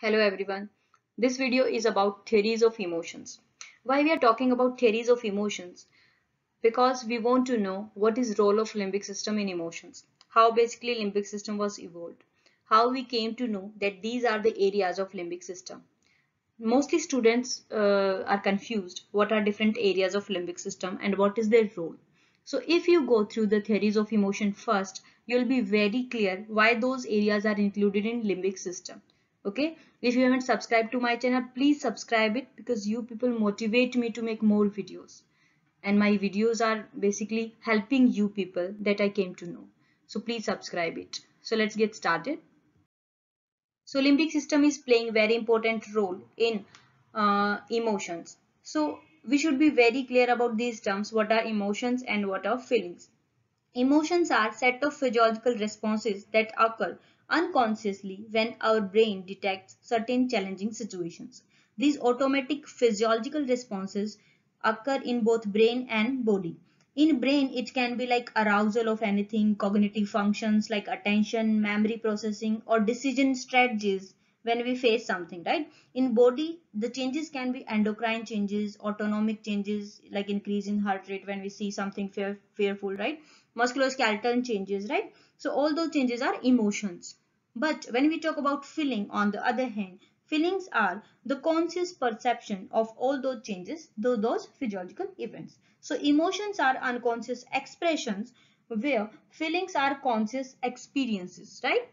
Hello everyone. This video is about theories of emotions. Why we are talking about theories of emotions? Because we want to know what is role of limbic system in emotions. How basically limbic system was evolved. How we came to know that these are the areas of limbic system. Mostly students uh, are confused what are different areas of limbic system and what is their role. So if you go through the theories of emotion first, you'll be very clear why those areas are included in limbic system okay? If you haven't subscribed to my channel please subscribe it because you people motivate me to make more videos. And my videos are basically helping you people that I came to know. So please subscribe it. So let's get started. So limbic system is playing very important role in uh, emotions. So we should be very clear about these terms what are emotions and what are feelings. Emotions are set of physiological responses that occur unconsciously when our brain detects certain challenging situations. These automatic physiological responses occur in both brain and body. In brain, it can be like arousal of anything, cognitive functions like attention, memory processing, or decision strategies when we face something, right? In body, the changes can be endocrine changes, autonomic changes like increase in heart rate when we see something fear, fearful, right? Musculoskeletal changes, right? So all those changes are emotions. But when we talk about feeling, on the other hand, feelings are the conscious perception of all those changes, those physiological events. So emotions are unconscious expressions where feelings are conscious experiences, right?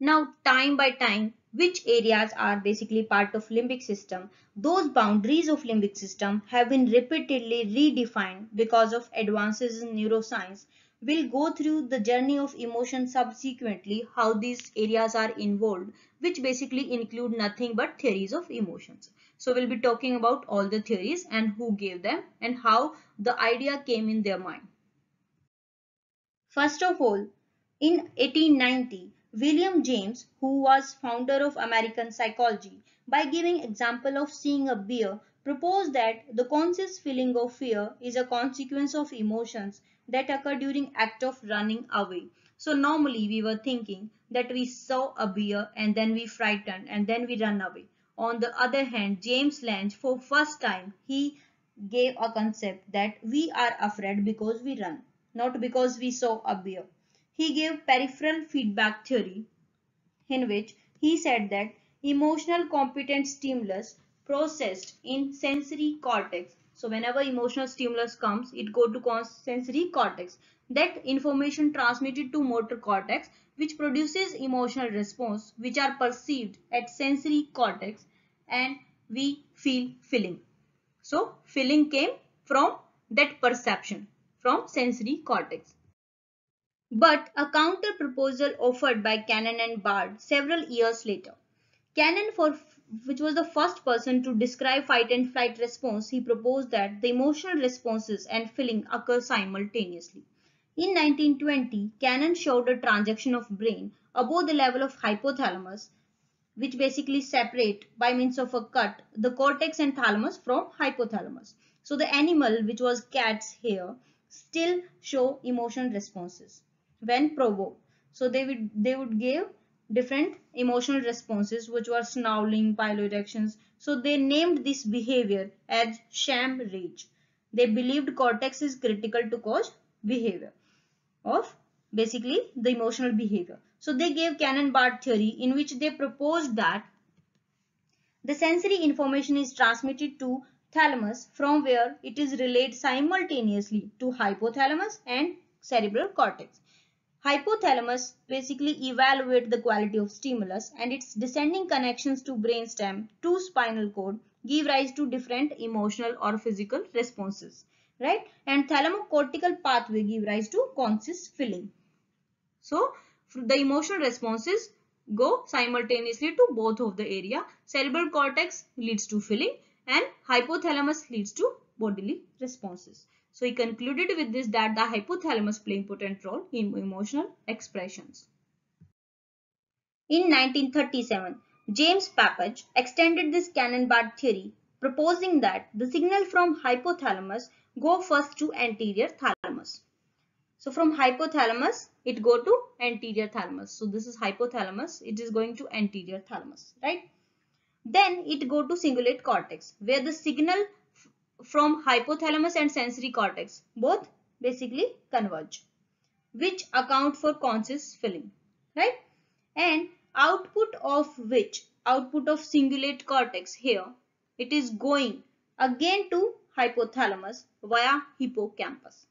Now, time by time, which areas are basically part of limbic system, those boundaries of limbic system have been repeatedly redefined because of advances in neuroscience We'll go through the journey of emotion subsequently, how these areas are involved, which basically include nothing but theories of emotions. So we'll be talking about all the theories and who gave them and how the idea came in their mind. First of all, in 1890, William James, who was founder of American psychology, by giving example of seeing a bear, proposed that the conscious feeling of fear is a consequence of emotions that occur during act of running away. So normally we were thinking that we saw a bear and then we frightened and then we run away. On the other hand, James Lange for first time he gave a concept that we are afraid because we run, not because we saw a bear. He gave peripheral feedback theory in which he said that emotional competent stimulus processed in sensory cortex so whenever emotional stimulus comes, it go to sensory cortex. That information transmitted to motor cortex which produces emotional response which are perceived at sensory cortex and we feel feeling. So feeling came from that perception from sensory cortex. But a counter proposal offered by Cannon and Bard several years later. Cannon for which was the first person to describe fight and flight response, he proposed that the emotional responses and feeling occur simultaneously. In 1920, Cannon showed a transection of brain above the level of hypothalamus, which basically separate by means of a cut the cortex and thalamus from hypothalamus. So the animal, which was cat's here, still show emotional responses when provoked. So they would they would give different emotional responses which were snarling, piloerections. So they named this behavior as sham rage. They believed cortex is critical to cause behavior of basically the emotional behavior. So they gave Cannon-Bard theory in which they proposed that the sensory information is transmitted to thalamus from where it is relayed simultaneously to hypothalamus and cerebral cortex. Hypothalamus basically evaluate the quality of stimulus and its descending connections to brainstem to spinal cord give rise to different emotional or physical responses, right? And thalamocortical pathway give rise to conscious feeling. So, the emotional responses go simultaneously to both of the area. Cerebral cortex leads to feeling and hypothalamus leads to bodily responses. So he concluded with this that the hypothalamus play important role in emotional expressions. In 1937, James Papez extended this Cannon-Bard theory, proposing that the signal from hypothalamus go first to anterior thalamus. So from hypothalamus, it go to anterior thalamus. So this is hypothalamus. It is going to anterior thalamus, right? Then it go to cingulate cortex where the signal from hypothalamus and sensory cortex both basically converge which account for conscious feeling, right? And output of which, output of cingulate cortex here, it is going again to hypothalamus via hippocampus.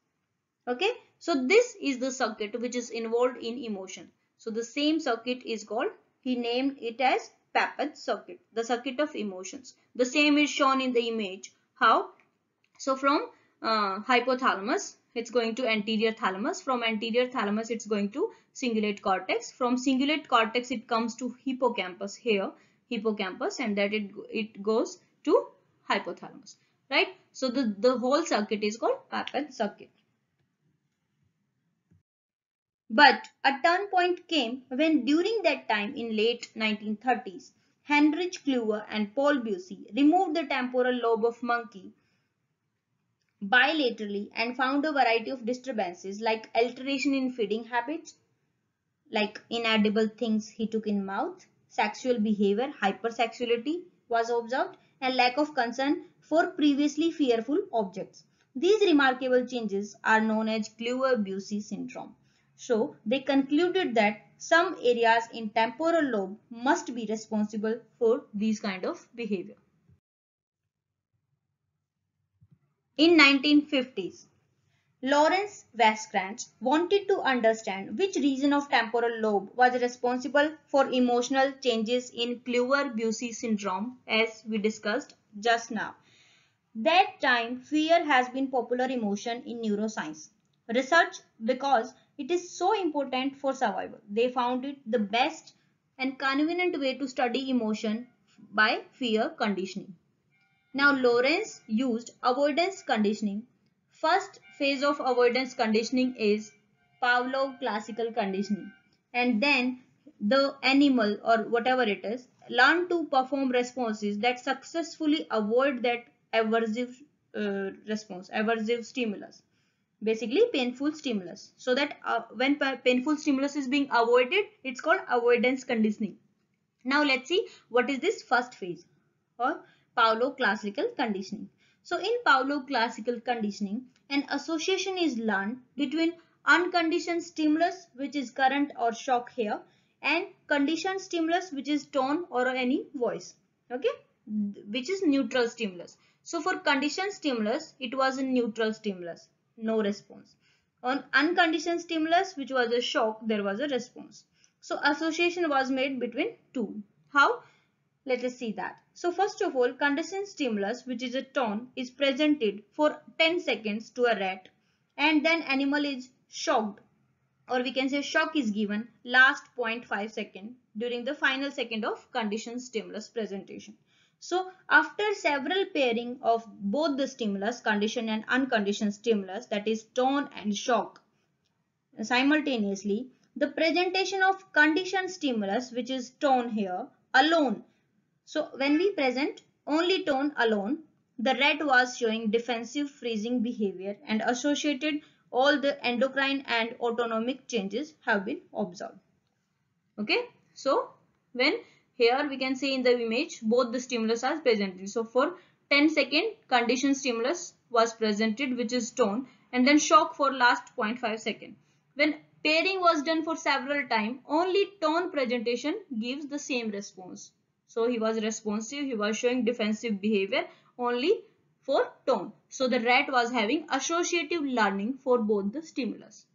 Okay, so this is the circuit which is involved in emotion. So the same circuit is called, he named it as Papez circuit, the circuit of emotions. The same is shown in the image. How? So from uh, hypothalamus, it's going to anterior thalamus. From anterior thalamus, it's going to cingulate cortex. From cingulate cortex, it comes to hippocampus here, hippocampus, and that it, it goes to hypothalamus, right? So the, the whole circuit is called Papez circuit. But a turn point came when during that time in late 1930s, Heinrich Klüver and Paul Bucy removed the temporal lobe of monkey bilaterally and found a variety of disturbances like alteration in feeding habits, like inedible things he took in mouth, sexual behavior, hypersexuality was observed and lack of concern for previously fearful objects. These remarkable changes are known as Klüver-Bucy syndrome. So they concluded that some areas in temporal lobe must be responsible for these kind of behavior. In 1950s, Lawrence Weiskrantz wanted to understand which region of temporal lobe was responsible for emotional changes in Klüver-Bucy syndrome as we discussed just now. That time, fear has been popular emotion in neuroscience. Research because it is so important for survival. They found it the best and convenient way to study emotion by fear conditioning. Now Lawrence used avoidance conditioning. First phase of avoidance conditioning is Pavlov classical conditioning and then the animal or whatever it is learn to perform responses that successfully avoid that aversive uh, response, aversive stimulus. Basically painful stimulus. So that uh, when painful stimulus is being avoided, it's called avoidance conditioning. Now let's see what is this first phase Pavlov classical conditioning. So in Pavlov classical conditioning, an association is learned between unconditioned stimulus which is current or shock here and conditioned stimulus which is tone or any voice okay? Which is neutral stimulus. So for conditioned stimulus it was a neutral stimulus no response. On unconditioned stimulus which was a shock there was a response. So association was made between two. How? Let us see that. So first of all, conditioned stimulus, which is a tone, is presented for 10 seconds to a rat and then animal is shocked or we can say shock is given last 0.5 second during the final second of conditioned stimulus presentation. So after several pairing of both the stimulus, conditioned and unconditioned stimulus that is tone and shock simultaneously, the presentation of conditioned stimulus which is tone here alone so when we present only tone alone, the rat was showing defensive freezing behavior and associated all the endocrine and autonomic changes have been observed. Okay. So when here we can see in the image both the stimulus are presented. So for 10 second condition stimulus was presented which is tone and then shock for last 0.5 second. When pairing was done for several time only tone presentation gives the same response. So he was responsive, he was showing defensive behavior only for tone. So the rat was having associative learning for both the stimulus.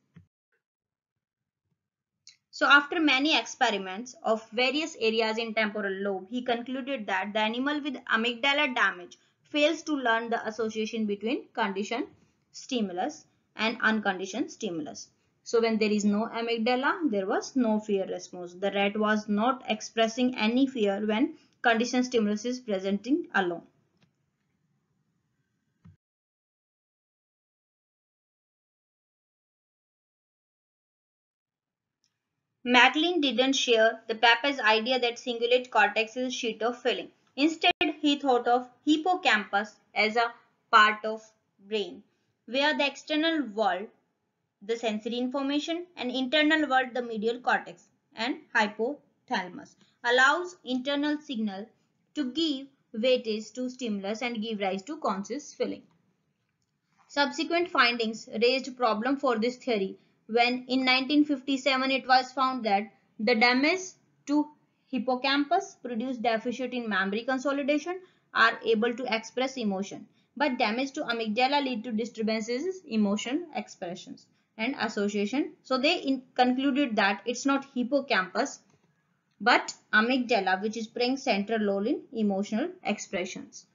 So after many experiments of various areas in temporal lobe, he concluded that the animal with amygdala damage fails to learn the association between conditioned stimulus and unconditioned stimulus. So when there is no amygdala, there was no fear response. The rat was not expressing any fear when conditioned stimulus is presenting alone. MacLean didn't share the Papez idea that cingulate cortex is a sheet of feeling. Instead, he thought of hippocampus as a part of brain, where the external world the sensory information, and internal world, the medial cortex and hypothalamus, allows internal signal to give weightage to stimulus and give rise to conscious feeling. Subsequent findings raised problem for this theory when in 1957 it was found that the damage to hippocampus produce deficit in memory consolidation are able to express emotion but damage to amygdala lead to disturbances emotion expressions and association. So they concluded that it's not hippocampus but amygdala which is playing central role in emotional expressions